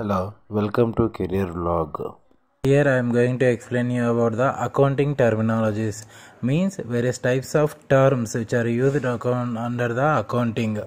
Hello, welcome to Career Vlog. Here I am going to explain you about the accounting terminologies means various types of terms which are used under the accounting.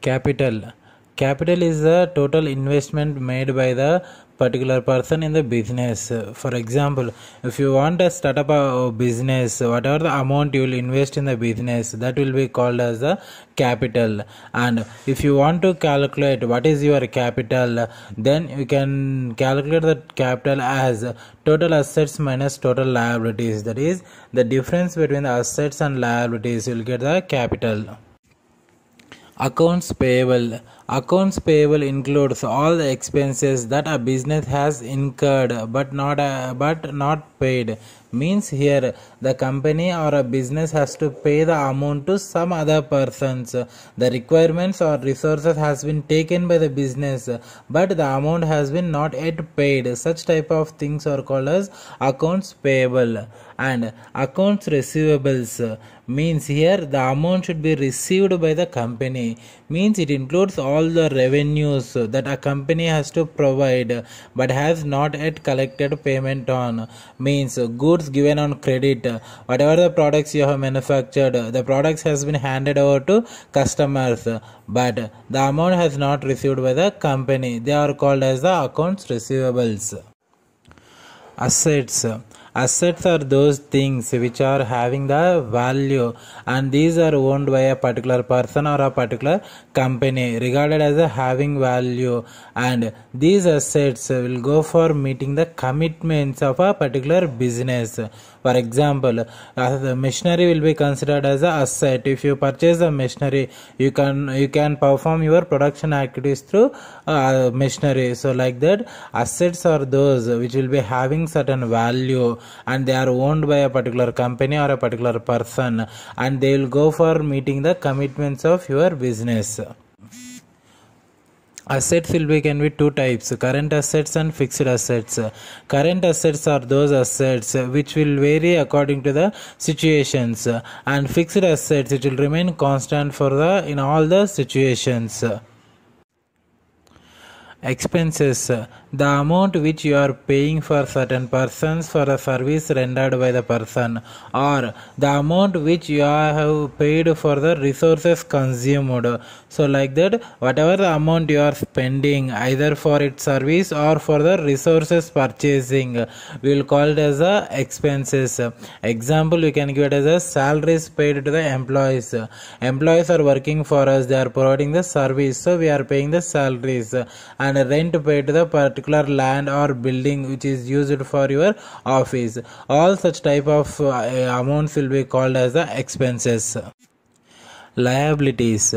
Capital Capital is the total investment made by the particular person in the business. For example, if you want to start up a business, whatever the amount you will invest in the business, that will be called as the capital. And if you want to calculate what is your capital, then you can calculate the capital as total assets minus total liabilities. That is the difference between the assets and liabilities. You will get the capital. Accounts payable. Accounts payable includes all the expenses that a business has incurred but not uh, but not paid. Means here the company or a business has to pay the amount to some other persons. The requirements or resources has been taken by the business but the amount has been not yet paid. Such type of things are called as accounts payable and accounts receivables means here the amount should be received by the company. Means it includes all the revenues that a company has to provide but has not yet collected payment on. Means goods given on credit. Whatever the products you have manufactured the products has been handed over to customers but the amount has not received by the company. They are called as the accounts receivables. Assets assets are those things which are having the value and these are owned by a particular person or a particular company regarded as a having value. And these assets will go for meeting the commitments of a particular business for example the machinery will be considered as a asset. If you purchase the machinery you can you can perform your production activities through uh, machinery. So like that assets are those which will be having certain value and they are owned by a particular company or a particular person and they will go for meeting the commitments of your business assets will be can be two types current assets and fixed assets. Current assets are those assets which will vary according to the situations and fixed assets it will remain constant for the in all the situations expenses. The amount which you are paying for certain persons for a service rendered by the person or the amount which you have paid for the resources consumed. So like that whatever the amount you are spending either for its service or for the resources purchasing we will call it as a expenses. Example you can give it as a salaries paid to the employees. Employees are working for us. They are providing the service. So we are paying the salaries. And rent paid to the particular particular land or building which is used for your office. All such type of uh, amounts will be called as the expenses liabilities.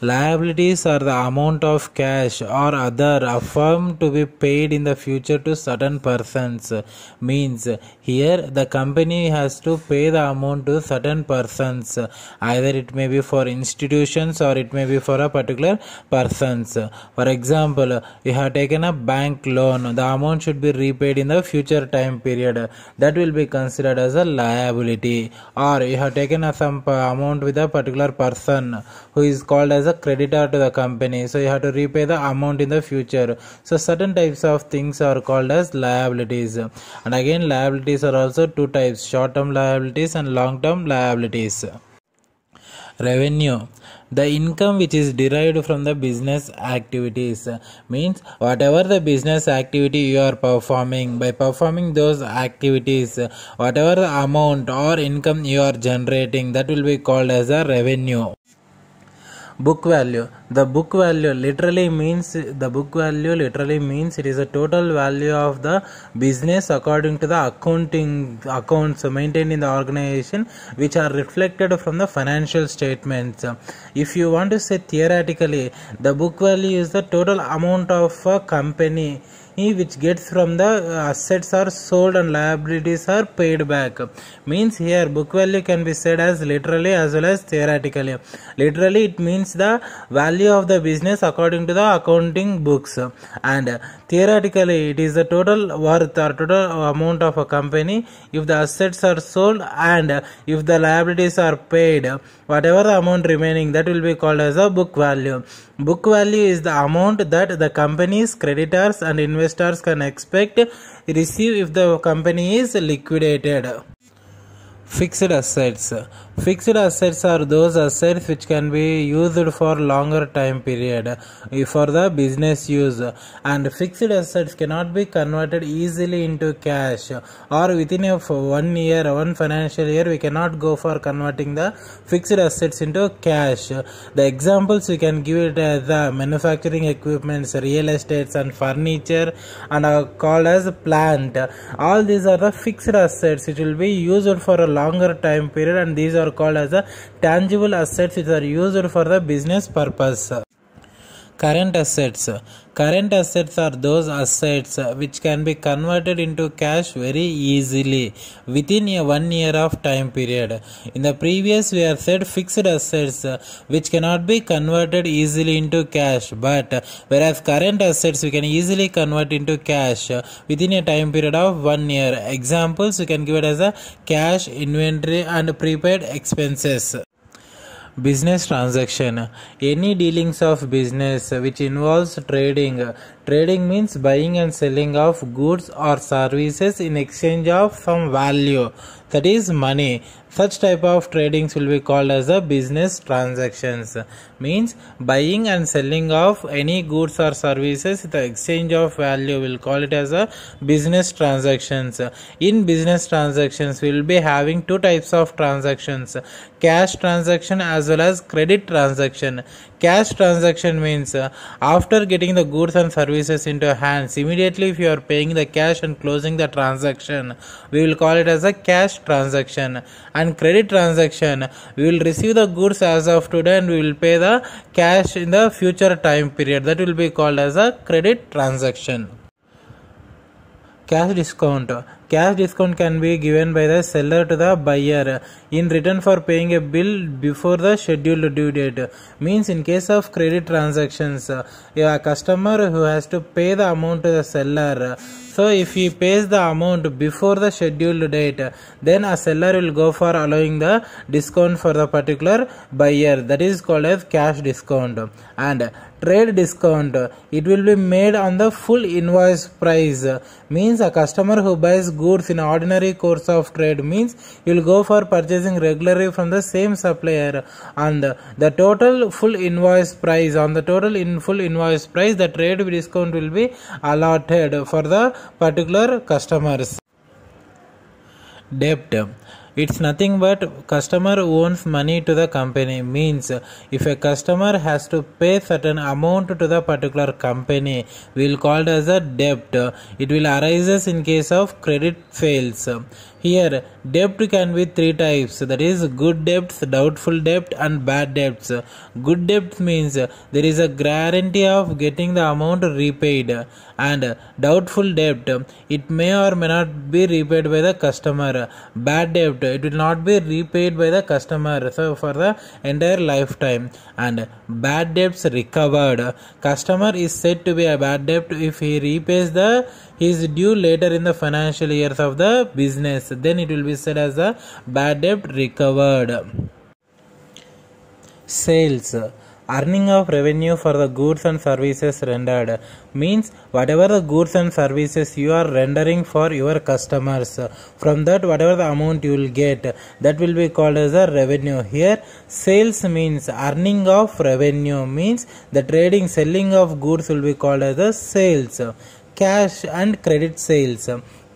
Liabilities are the amount of cash or other affirmed to be paid in the future to certain persons. Means here the company has to pay the amount to certain persons. Either it may be for institutions or it may be for a particular persons. For example you have taken a bank loan the amount should be repaid in the future time period. That will be considered as a liability. Or you have taken a some uh, amount with a particular person person who is called as a creditor to the company. So you have to repay the amount in the future. So certain types of things are called as liabilities. And again liabilities are also two types short term liabilities and long term liabilities revenue. The income which is derived from the business activities means whatever the business activity you are performing by performing those activities whatever the amount or income you are generating that will be called as a revenue. Book value the book value literally means the book value literally means it is a total value of the business according to the accounting accounts maintained in the organization which are reflected from the financial statements. If you want to say theoretically the book value is the total amount of a company eh, which gets from the assets are sold and liabilities are paid back. Means here book value can be said as literally as well as theoretically. Literally it means the value value of the business according to the accounting books. And uh, theoretically it is the total worth or total amount of a company if the assets are sold and uh, if the liabilities are paid. Whatever the amount remaining that will be called as a book value. Book value is the amount that the company's creditors and investors can expect receive if the company is liquidated. Fixed assets. Fixed assets are those assets which can be used for longer time period eh, for the business use. And fixed assets cannot be converted easily into cash. Or within a one year one financial year we cannot go for converting the fixed assets into cash. The examples we can give it as the manufacturing equipments real estates and furniture and are called as plant. All these are the fixed assets. It will be used for a longer time period and these are called as the tangible assets which are used for the business purpose current assets. Current assets are those assets which can be converted into cash very easily within a one year of time period. In the previous we have said fixed assets which cannot be converted easily into cash but whereas current assets we can easily convert into cash within a time period of one year. Examples we can give it as a cash inventory and prepaid expenses business transaction. Any dealings of business which involves trading. Trading means buying and selling of goods or services in exchange of some value that is money such type of tradings will be called as a business transactions. Means buying and selling of any goods or services the exchange of value will call it as a business transactions. In business transactions we will be having two types of transactions. Cash transaction as well as credit transaction. Cash transaction means after getting the goods and services into hands immediately if you are paying the cash and closing the transaction we will call it as a cash transaction. And credit transaction. We will receive the goods as of today and we will pay the cash in the future time period. That will be called as a credit transaction. Cash discount cash discount can be given by the seller to the buyer in return for paying a bill before the scheduled due date. Means in case of credit transactions a customer who has to pay the amount to the seller. So if he pays the amount before the scheduled date then a seller will go for allowing the discount for the particular buyer. That is called as cash discount. And trade discount. It will be made on the full invoice price. Means a customer who buys goods in ordinary course of trade means you will go for purchasing regularly from the same supplier. And the total full invoice price on the total in full invoice price the trade discount will be allotted for the particular customers. Debt it's nothing but customer owns money to the company means if a customer has to pay certain amount to the particular company we'll call it as a debt. It will arises in case of credit sales here debt can be three types. That is good debts doubtful debt and bad debts. Good debt means there is a guarantee of getting the amount repaid. And doubtful debt it may or may not be repaid by the customer. Bad debt it will not be repaid by the customer. So for the entire lifetime. And bad debts recovered. Customer is said to be a bad debt if he repays the is due later in the financial years of the business. Then it will be said as a bad debt recovered. Sales. Earning of revenue for the goods and services rendered means whatever the goods and services you are rendering for your customers. From that whatever the amount you will get that will be called as a revenue. Here sales means earning of revenue means the trading selling of goods will be called as a sales cash and credit sales.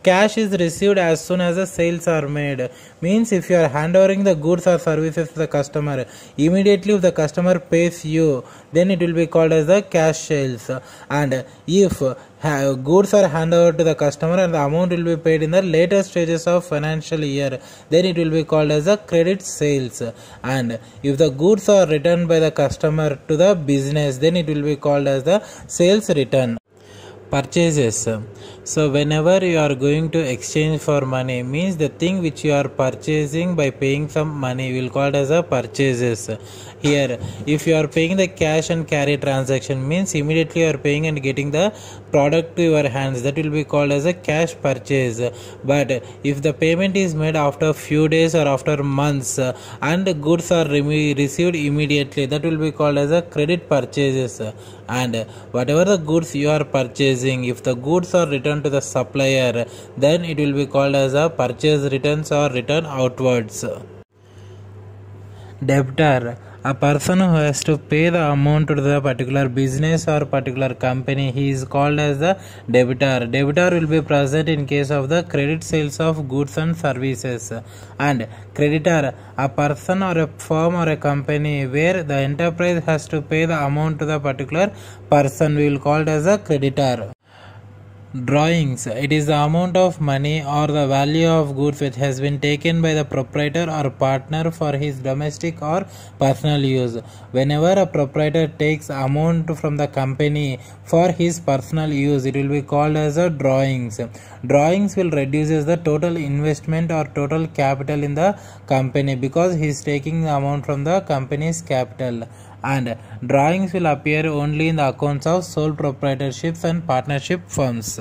Cash is received as soon as the sales are made. Means if you are handovering the goods or services to the customer immediately if the customer pays you then it will be called as the cash sales. And if goods are handed over to the customer and the amount will be paid in the later stages of financial year then it will be called as a credit sales. And if the goods are returned by the customer to the business then it will be called as the sales return purchases so whenever you are going to exchange for money means the thing which you are purchasing by paying some money will called as a purchases. Here if you are paying the cash and carry transaction means immediately you are paying and getting the product to your hands. That will be called as a cash purchase. But if the payment is made after few days or after months and goods are remi- received immediately that will be called as a credit purchases. And whatever the goods you are purchasing if the goods are returned to the supplier. Then it will be called as a purchase returns or return outwards. Debtor. A person who has to pay the amount to the particular business or particular company he is called as the debitor debitor will be present in case of the credit sales of goods and services. And creditor. A person or a firm or a company where the enterprise has to pay the amount to the particular person we will called as a creditor drawings. It is the amount of money or the value of goods which has been taken by the proprietor or partner for his domestic or personal use. Whenever a proprietor takes amount from the company for his personal use it will be called as a drawings. Drawings will reduces the total investment or total capital in the company because he is taking the amount from the company's capital and drawings will appear only in the accounts of sole proprietorships and partnership firms.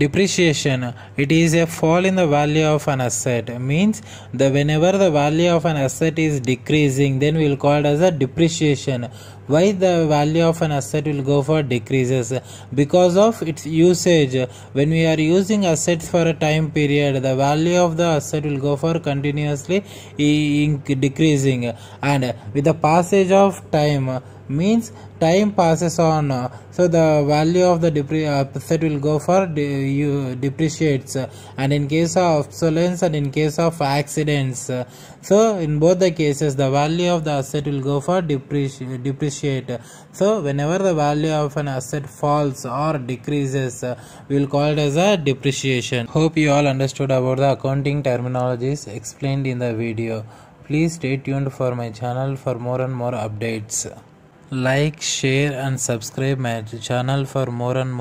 Depreciation it is a fall in the value of an asset. Means the whenever the value of an asset is decreasing then we will call it as a depreciation. Why the value of an asset will go for decreases? Because of its usage. When we are using assets for a time period the value of the asset will go for continuously eh, decreasing. And with the passage of time means time passes on uh, so the value of the uh, asset will go for de- you depreciates uh, and in case of obsolescence and in case of accidents so in both the cases the value of the asset will go for depreci- depreciate. So whenever the value of an asset falls or decreases we will call it as a depreciation. Hope you all understood about the accounting terminologies explained in the video. Please stay tuned for my channel for more and more updates like share and subscribe my channel for more and more